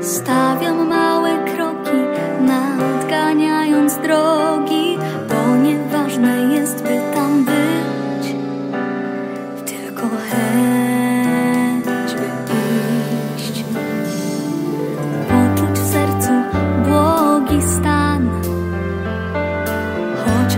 Stawiam małe kroki, nadganiając drogi, bo nieważne jest, by tam być, tylko chęć, by iść. Poczuć w sercu błogi stan, choć